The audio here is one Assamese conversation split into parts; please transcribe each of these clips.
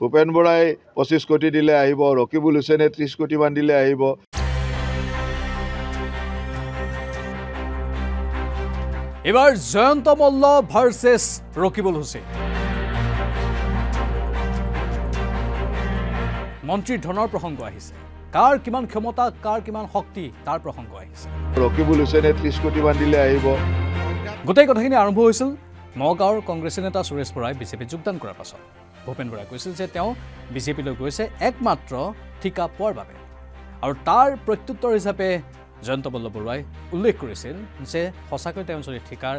ভূপেন বৰাই পঁচিছ কোটি দিলে আহিব ৰকিবুল হুছেইনে ত্ৰিছ কোটিমান দিলে আহিব। এবাৰ জয়ন্ত মল্ল ভাৰ্চেছ ৰকিবুল হুছেইন। মন্ত্ৰীৰ ধনৰ প্ৰসংগ আহিছে। কাৰ কিমান ক্ষমতা কাৰ কিমান শক্তি তাৰ প্ৰসংগ আহিছে। ৰকিবুল হুছেইনে ত্ৰিছ কোটিমান দিলে আহিব। গোটেই কথাখিনি আৰম্ভ হৈছিল নগাঁৱৰ কংগ্ৰেছী নেতা সুৰেশ বৰাই বিজেপিত যোগদান কৰাৰ পাছত। ভূপেন বৰাই কৈছিল যে তেওঁ বিজেপিলৈ গৈছে একমাত্ৰ ঠিকা পোৱাৰ বাবে। আৰু তাৰ প্ৰত্যুত্তৰ হিচাপে জয়ন্ত বল্লভ বৰুৱাই উল্লেখ কৰিছিল যে সঁচাকৈ তেওঁ যদি ঠিকাৰ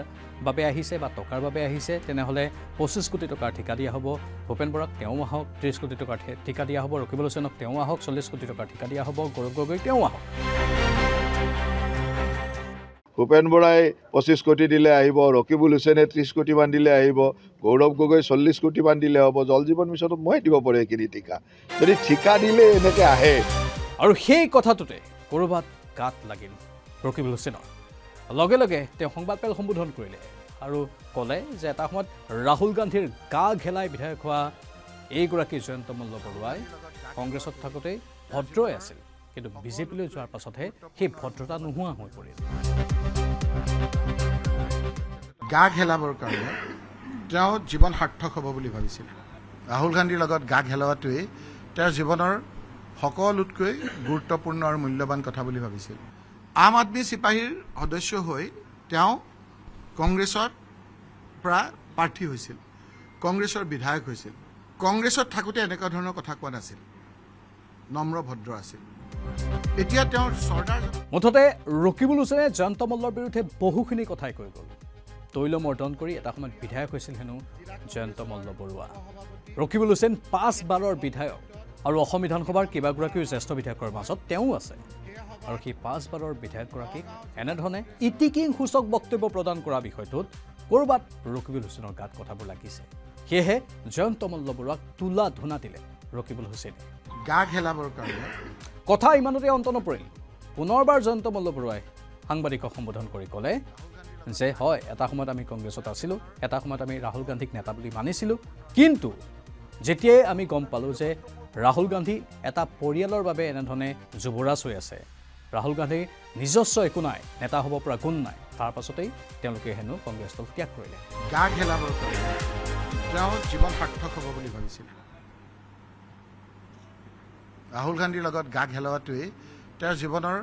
বাবে আহিছে বা টকাৰ বাবে আহিছে তেনেহ'লে পঁচিছ কোটি টকাৰ ঠিকা দিয়া হ'ব। ভূপেন বৰাক তেওঁ আহক ত্ৰিছ কোটি টকাৰ ঠিকা দিয়া হ'ব। ৰকিবুল হুছেইনক তেওঁ আহক চল্লিছ কোটি টকাৰ ঠিকা দিয়া হ'ব। গৌৰৱ গগৈক তেওঁ আহক। ভূপেন বৰাই পঁচিছ কোটি দিলে আহিব ৰকিবুল হুছেইনে ত্ৰিছ কোটিমান দিলে আহিব গৌৰৱ গগৈ চল্লিছ কোটিমান দিলে হ'ব জল জীৱন মিছনত মই দিব পাৰোঁ এইখিনি ঠিকা। যদি ঠিকা দিলে এনেকৈ আহে। আৰু সেই কথাটোতে ক'ৰবাত গাত লাগিল ৰকিবুল হুছেইনৰ। লগে লগে তেওঁ সংবাদমেল সম্বোধন কৰিলে আৰু ক'লে যে এটা সময়ত ৰাহুল গান্ধীৰ গা ঘেলাই বিধায়ক হোৱা এইগৰাকী জয়ন্ত মল্ল বৰুৱাই কংগ্ৰেছত থাকোঁতেই ভদ্ৰই আছিল। কিন্তু বিজেপিলৈ যোৱাৰ পাছতহে সেই ভদ্ৰতা নোহোৱা হৈ পৰিল। গা খেলাবৰ কাৰণে তেওঁ জীৱন সাৰ্থক হ'ব বুলি ভাবিছিল। ৰাহুল গান্ধীৰ লগত গা খেলোৱাটোৱেই তেওঁৰ জীৱনৰ সকলোতকৈ গুৰুত্বপূৰ্ণ আৰু মূল্যৱান কথা বুলি ভাবিছিল। আম আদমী চিপাহীৰ সদস্য হৈ তেওঁ কংগ্ৰেছৰ পৰা প্ৰাৰ্থী হৈছিল। কংগ্ৰেছৰ বিধায়ক হৈছিল। কংগ্ৰেছত থাকোঁতে এনেকুৱা ধৰণৰ কথা কোৱা নাছিল। নম্ৰ ভদ্ৰ আছিল। এতিয়া তেওঁৰ চৰ্দাৰ মুঠতে ৰকিবুল হুছেইনে জয়ন্ত মল্লৰ বিৰুদ্ধে বহুখিনি কথাই কৈ গ'ল। তৈলমৰ্দন কৰি এটা সময়ত বিধায়ক হৈছিল হেনো জয়ন্ত মল্ল বৰুৱা। ৰকিবুল হুছেইন পাঁচবাৰৰ বিধায়ক আৰু অসম বিধানসভাৰ কেইবাগৰাকীও জ্যেষ্ঠ বিধায়কৰ মাজত তেওঁ আছে। আৰু সেই পাঁচবাৰৰ বিধায়কগৰাকীক এনেধৰণে ইটিকিং সূচক বক্তব্য প্ৰদান কৰা বিষয়টোত ক'ৰবাত ৰকিবুল হুছেইনৰ গাত কথাবোৰ লাগিছে। সেয়েহে জয়ন্ত মল্ল বৰুৱাক তোলা ধূনা দিলে ৰকিবুল হুছেইনে। গা খেলাবৰ কাৰণে কথা ইমানতে অন্ত নপৰিল পুনৰবাৰ জয়ন্ত মল্ল বৰুৱাই সাংবাদিকক সম্বোধন কৰি ক'লে যে হয় এটা সময়ত আমি কংগ্ৰেছত আছিলোঁ এটা সময়ত আমি ৰাহুল গান্ধীক নেতা বুলি মানিছিলোঁ। কিন্তু যেতিয়াই আমি গম পালোঁ যে ৰাহুল গান্ধী এটা পৰিয়ালৰ বাবে এনেধৰণে যুৱৰাজ হৈ আছে ৰাহুল গান্ধীৰ নিজস্ব একো নাই নেতা হ'ব পৰা গুণ নাই। তাৰ পাছতেই তেওঁলোকে হেনো কংগ্ৰেছ দল ত্যাগ কৰিলে। গা খেলাবৰ কাৰণে তেওঁ জীৱন সাৰ্থক হ'ব বুলি ভাবিছিল। ৰাহুল গান্ধীৰ লগত গা খেলোৱাটোৱেই তেওঁৰ জীৱনৰ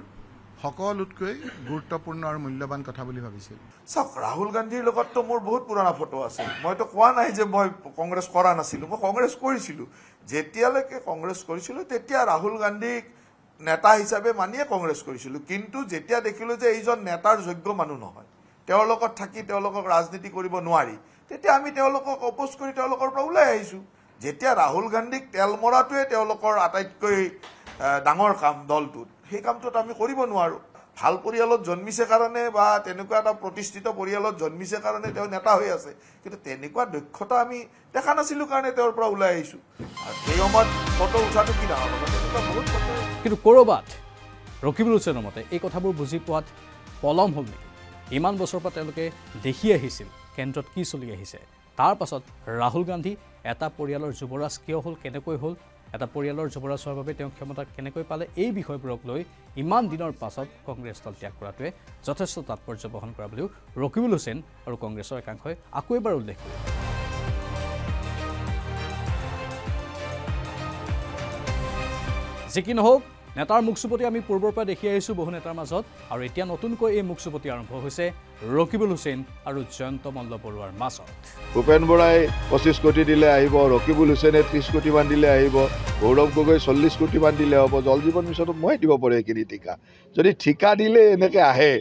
সকলোতকৈ গুৰুত্বপূৰ্ণ আৰু মূল্যৱান কথা বুলি ভাবিছিল। চাওক ৰাহুল গান্ধীৰ লগততো মোৰ বহুত পুৰণা ফটো আছে। মইতো কোৱা নাই যে মই কংগ্ৰেছ কৰা নাছিলোঁ মই কংগ্ৰেছ কৰিছিলোঁ। যেতিয়ালৈকে কংগ্ৰেছ কৰিছিলোঁ তেতিয়া ৰাহুল গান্ধীক নেতা হিচাপে মানিয়ে কংগ্ৰেছ কৰিছিলোঁ। কিন্তু যেতিয়া দেখিলোঁ যে এইজন নেতাৰ যোগ্য মানুহ নহয় তেওঁৰ লগত থাকি তেওঁলোকক ৰাজনীতি কৰিব নোৱাৰি তেতিয়া আমি তেওঁলোকক অপ'জ কৰি তেওঁলোকৰ পৰা ওলাই আহিছোঁ। যেতিয়া ৰাহুল গান্ধীক তেল মৰাটোৱে তেওঁলোকৰ আটাইতকৈ ডাঙৰ কাম দলটোত সেই কামটোত আমি কৰিব নোৱাৰোঁ। ভাল পৰিয়ালত জন্মিছে কাৰণে বা তেনেকুৱা এটা প্ৰতিষ্ঠিত পৰিয়ালত জন্মিছে কাৰণে তেওঁ নেতা হৈ আছে। কিন্তু তেনেকুৱা দক্ষতা আমি দেখা নাছিলোঁ কাৰণে তেওঁৰ পৰা ওলাই আহিছোঁ। সেই সময়ত ফটো উঠাটো কি ফটো কিন্তু ক'ৰবাত ৰকিবুল হুছেইনৰ মতে এই কথাবোৰ বুজি পোৱাত পলম হ'ল নেকি? ইমান বছৰৰ পৰা তেওঁলোকে দেখি আহিছিল কেন্দ্ৰত কি চলি আহিছে? তাৰ পাছত ৰাহুল গান্ধী এটা পৰিয়ালৰ যুৱৰাজ কিয় হ'ল কেনেকৈ হ'ল এটা পৰিয়ালৰ যুৱৰাজ হোৱাৰ বাবে তেওঁ ক্ষমতা কেনেকৈ পালে এই বিষয়বোৰক লৈ ইমান দিনৰ পাছত কংগ্ৰেছ দল ত্যাগ কৰাটোৱে যথেষ্ট তাৎপৰ্য বহন কৰা বুলিও ৰকিবুল হুছেইন আৰু কংগ্ৰেছৰ একাংশই আকৌ এবাৰ উল্লেখ কৰিলে যি কি নহওক নেতাৰ মুখ চুপতি আমি পূৰ্বৰ পৰা দেখি আহিছোঁ বহু নেতাৰ মাজত। আৰু এতিয়া নতুনকৈ এই মুখ চুপতি আৰম্ভ হৈছে ৰকিবুল হুছেইন আৰু জয়ন্ত মল্ল বৰুৱাৰ মাজত। ভূপেন বৰাই পঁচিছ কোটি দিলে আহিব ৰকিবুল হুছেইনে ত্ৰিছ কোটিমান দিলে আহিব গৌৰৱ গগৈ চল্লিছ কোটিমান দিলে হ'ব জল জীৱন মিছনত মই দিব পাৰোঁ এইখিনি ঠিকা যদি ঠিকা দিলে এনেকৈ আহে